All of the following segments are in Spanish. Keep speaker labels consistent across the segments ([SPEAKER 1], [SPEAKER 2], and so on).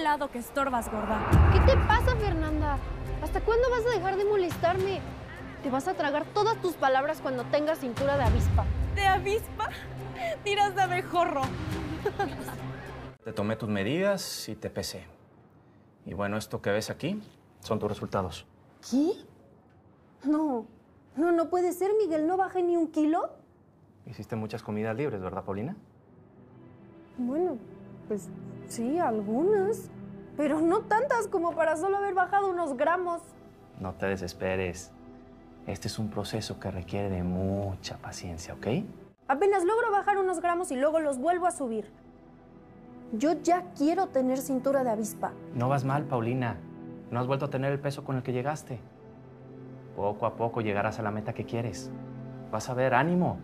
[SPEAKER 1] un lado que estorbas, gorda.
[SPEAKER 2] ¿Qué te pasa, Fernanda? ¿Hasta cuándo vas a dejar de molestarme? Te vas a tragar todas tus palabras cuando tengas cintura de avispa.
[SPEAKER 1] ¿De avispa? Tiras de abejorro.
[SPEAKER 3] Te tomé tus medidas y te pesé. Y bueno, esto que ves aquí son tus resultados.
[SPEAKER 2] ¿Qué? No, no, no puede ser, Miguel. ¿No bajé ni un kilo?
[SPEAKER 3] Hiciste muchas comidas libres, ¿verdad, Paulina?
[SPEAKER 2] Bueno, pues sí, algunas. Pero no tantas como para solo haber bajado unos gramos.
[SPEAKER 3] No te desesperes. Este es un proceso que requiere de mucha paciencia, ¿ok?
[SPEAKER 2] Apenas logro bajar unos gramos y luego los vuelvo a subir. Yo ya quiero tener cintura de avispa.
[SPEAKER 3] No vas mal, Paulina. No has vuelto a tener el peso con el que llegaste. Poco a poco llegarás a la meta que quieres. Vas a ver, ánimo.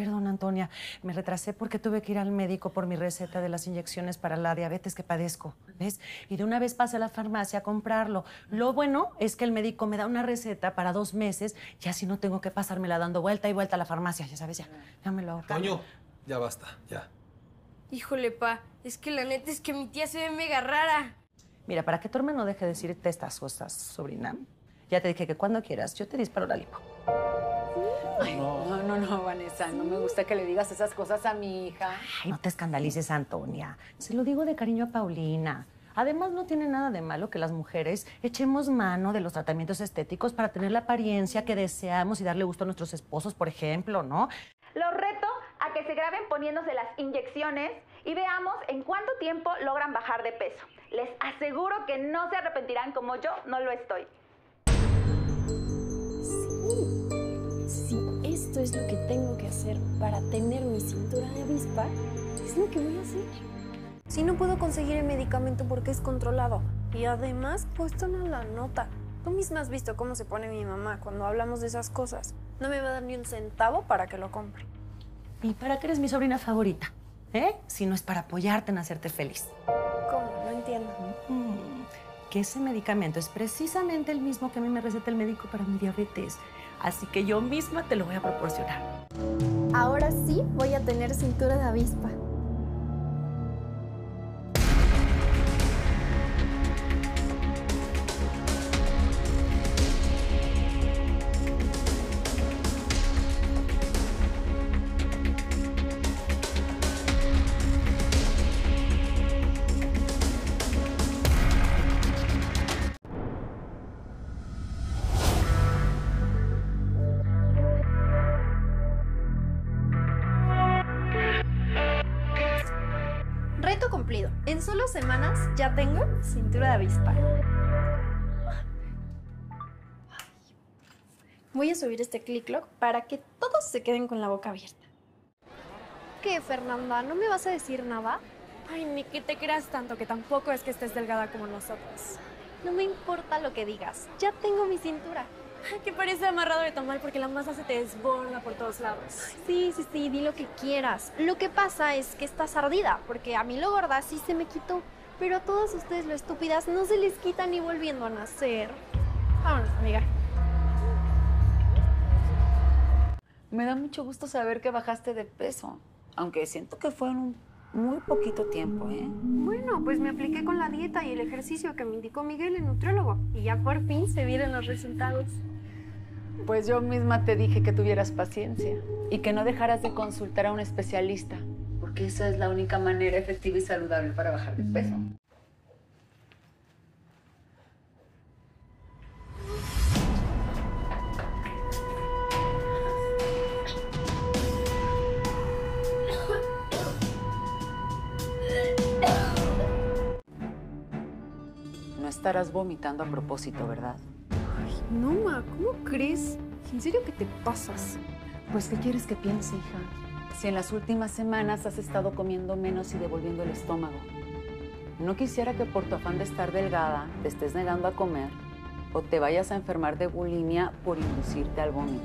[SPEAKER 4] Perdón, Antonia, me retrasé porque tuve que ir al médico por mi receta de las inyecciones para la diabetes que padezco, ¿ves? Y de una vez pasé a la farmacia a comprarlo. Lo bueno es que el médico me da una receta para dos meses y así no tengo que pasármela dando vuelta y vuelta a la farmacia, ya sabes, ya, ya me lo hago.
[SPEAKER 5] Toño, ya basta, ya.
[SPEAKER 6] Híjole, pa, es que la neta es que mi tía se ve mega rara.
[SPEAKER 4] Mira, para que tu hermano deje de decirte estas cosas, sobrina, ya te dije que cuando quieras yo te disparo la lipo.
[SPEAKER 7] Ay, no, no, no, Vanessa, no me gusta que le digas esas cosas a mi hija.
[SPEAKER 4] Ay, no te escandalices, Antonia. Se lo digo de cariño a Paulina. Además, no tiene nada de malo que las mujeres echemos mano de los tratamientos estéticos para tener la apariencia que deseamos y darle gusto a nuestros esposos, por ejemplo, ¿no?
[SPEAKER 8] Los reto a que se graben poniéndose las inyecciones y veamos en cuánto tiempo logran bajar de peso. Les aseguro que no se arrepentirán como yo no lo estoy.
[SPEAKER 2] Esto es lo que tengo que hacer para tener mi cintura de avispa, es lo que voy a hacer. Si no puedo conseguir el medicamento porque es controlado y además puesto en la nota. Tú misma has visto cómo se pone mi mamá cuando hablamos de esas cosas. No me va a dar ni un centavo para que lo compre.
[SPEAKER 4] ¿Y para qué eres mi sobrina favorita? ¿Eh? Si no es para apoyarte en hacerte feliz.
[SPEAKER 2] ¿Cómo? No entiendo.
[SPEAKER 4] Mm, que ese medicamento es precisamente el mismo que a mí me receta el médico para mi diabetes. Así que yo misma te lo voy a proporcionar.
[SPEAKER 2] Ahora sí voy a tener cintura de avispa. En solo semanas ya tengo cintura de avispa. Voy a subir este click lock para que todos se queden con la boca abierta. ¿Qué, Fernanda? ¿No me vas a decir nada?
[SPEAKER 1] Ay, ni que te creas tanto que tampoco es que estés delgada como nosotros.
[SPEAKER 2] No me importa lo que digas. Ya tengo mi cintura.
[SPEAKER 1] Que parece amarrado de tamal porque la masa se te desborda por todos lados.
[SPEAKER 2] Sí, sí, sí, di lo que quieras. Lo que pasa es que estás ardida, porque a mí lo gorda sí se me quitó. Pero a todas ustedes lo estúpidas no se les quita ni volviendo a nacer. Vámonos, amiga.
[SPEAKER 7] Me da mucho gusto saber que bajaste de peso, aunque siento que fue en un muy poquito tiempo, ¿eh?
[SPEAKER 2] Bueno, pues me apliqué con la dieta y el ejercicio que me indicó Miguel, el nutriólogo. Y ya por fin se vieron los resultados.
[SPEAKER 7] Pues yo misma te dije que tuvieras paciencia y que no dejaras de consultar a un especialista, porque esa es la única manera efectiva y saludable para bajar de peso. No estarás vomitando a propósito, ¿verdad?
[SPEAKER 2] No, ma, ¿cómo crees? ¿En serio que te pasas?
[SPEAKER 7] Pues, ¿qué quieres que piense, hija? Si en las últimas semanas has estado comiendo menos y devolviendo el estómago. No quisiera que por tu afán de estar delgada te estés negando a comer o te vayas a enfermar de bulimia por inducirte al vómito.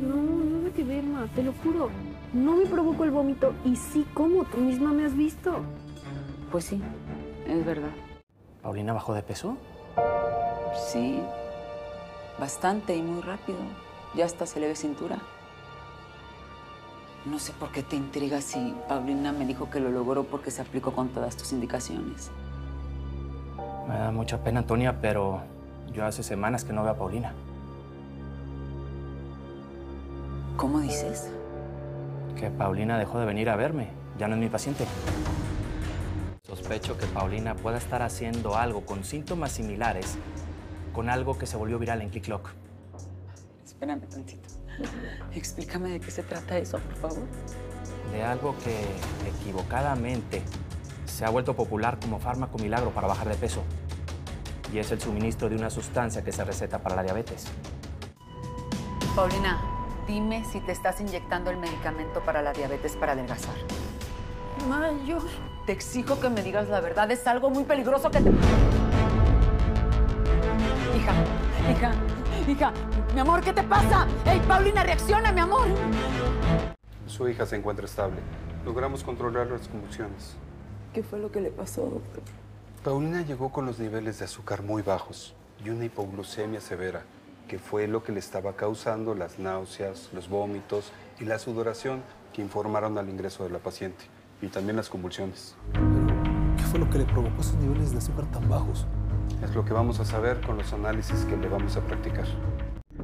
[SPEAKER 2] No, nada que ver, ma, te lo juro. No me provoco el vómito y sí como, tú misma me has visto.
[SPEAKER 7] Pues sí, es verdad.
[SPEAKER 3] ¿Paulina bajó de peso?
[SPEAKER 7] Sí, bastante y muy rápido. Ya hasta se le ve cintura. No sé por qué te intriga si Paulina me dijo que lo logró porque se aplicó con todas tus indicaciones.
[SPEAKER 3] Me da mucha pena, Antonia, pero yo hace semanas que no veo a Paulina.
[SPEAKER 7] ¿Cómo dices?
[SPEAKER 3] Que Paulina dejó de venir a verme. Ya no es mi paciente. Sospecho que Paulina pueda estar haciendo algo con síntomas similares con algo que se volvió viral en ClickLock.
[SPEAKER 7] Espérame tantito. Explícame de qué se trata eso, por favor.
[SPEAKER 3] De algo que equivocadamente se ha vuelto popular como fármaco milagro para bajar de peso. Y es el suministro de una sustancia que se receta para la diabetes.
[SPEAKER 7] Paulina, dime si te estás inyectando el medicamento para la diabetes para adelgazar.
[SPEAKER 2] Ma, yo...
[SPEAKER 7] Te exijo que me digas la verdad. Es algo muy peligroso que te... hija, hija. Mi amor, ¿qué te pasa? ¡Ey, Paulina, reacciona, mi amor!
[SPEAKER 9] Su hija se encuentra estable. Logramos controlar las convulsiones.
[SPEAKER 7] ¿Qué fue lo que le pasó, doctor?
[SPEAKER 9] Paulina llegó con los niveles de azúcar muy bajos y una hipoglucemia severa, que fue lo que le estaba causando las náuseas, los vómitos y la sudoración que informaron al ingreso de la paciente, y también las convulsiones.
[SPEAKER 5] ¿Qué fue lo que le provocó esos niveles de azúcar tan bajos?
[SPEAKER 9] Es lo que vamos a saber con los análisis que le vamos a practicar.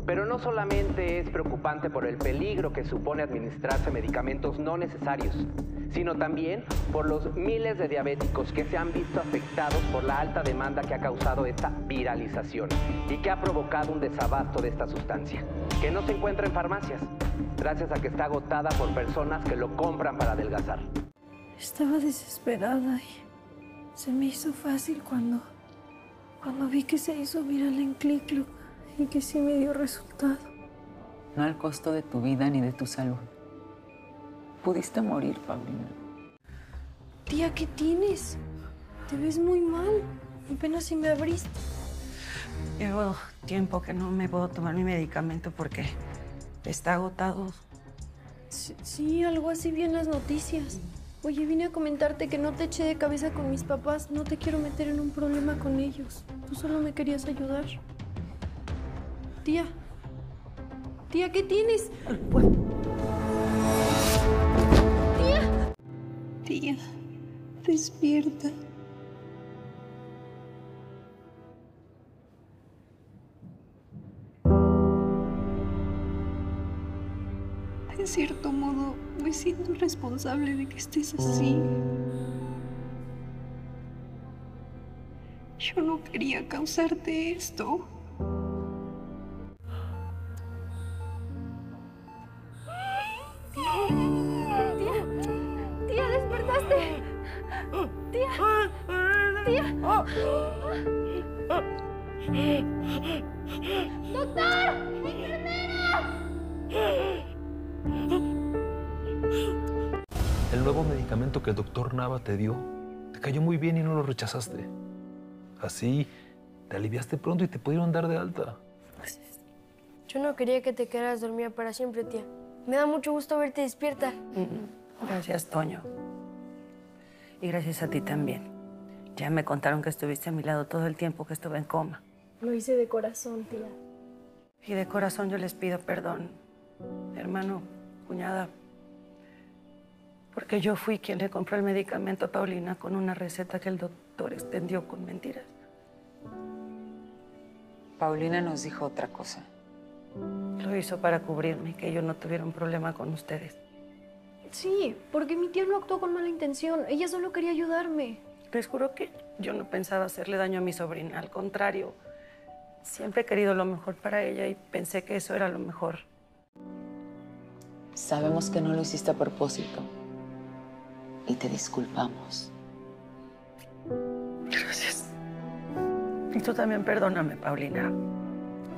[SPEAKER 10] Pero no solamente es preocupante por el peligro que supone administrarse medicamentos no necesarios, sino también por los miles de diabéticos que se han visto afectados por la alta demanda que ha causado esta viralización y que ha provocado un desabasto de esta sustancia, que no se encuentra en farmacias, gracias a que está agotada por personas que lo compran para adelgazar.
[SPEAKER 2] Estaba desesperada y se me hizo fácil cuando, cuando vi que se hizo viral en ClickLook y que sí me dio resultado.
[SPEAKER 7] No al costo de tu vida ni de tu salud. Pudiste morir, Paulina.
[SPEAKER 2] Tía, ¿qué tienes? Te ves muy mal. Apenas si me abriste.
[SPEAKER 11] Llevo tiempo que no me puedo tomar mi medicamento porque está agotado.
[SPEAKER 2] Sí, sí, algo así vi en las noticias. Oye, vine a comentarte que no te eché de cabeza con mis papás. No te quiero meter en un problema con ellos. Tú solo me querías ayudar. Tía. Tía, ¿qué tienes? Tía. Tía, despierta. En cierto modo, me siento responsable de que estés así. Yo no quería causarte esto.
[SPEAKER 6] Tía, tía,
[SPEAKER 5] nuevo medicamento que el doctor Nava te dio te cayó muy bien y no lo rechazaste. Así te aliviaste pronto y te pudieron dar de alta.
[SPEAKER 6] Yo no quería que te quedaras dormida para siempre, tía. Me da mucho gusto verte despierta.
[SPEAKER 11] Gracias, Toño. Y gracias a ti también. Ya me contaron que estuviste a mi lado todo el tiempo que estuve en coma.
[SPEAKER 2] Lo hice de corazón, tía.
[SPEAKER 11] Y de corazón yo les pido perdón, hermano, cuñada, porque yo fui quien le compró el medicamento a Paulina con una receta que el doctor extendió con mentiras.
[SPEAKER 7] Paulina nos dijo otra cosa.
[SPEAKER 11] Lo hizo para cubrirme y que yo no tuviera un problema con ustedes.
[SPEAKER 2] Sí, porque mi tía no actuó con mala intención. Ella solo quería ayudarme.
[SPEAKER 11] Les juro que yo no pensaba hacerle daño a mi sobrina. Al contrario, siempre he querido lo mejor para ella y pensé que eso era lo mejor.
[SPEAKER 7] Sabemos que no lo hiciste a propósito. Y te disculpamos.
[SPEAKER 11] Gracias. Y tú también perdóname, Paulina.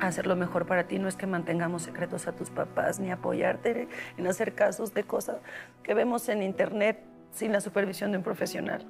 [SPEAKER 11] Hacer lo mejor para ti no es que mantengamos secretos a tus papás ni apoyarte en hacer casos de cosas que vemos en internet sin la supervisión de un profesional.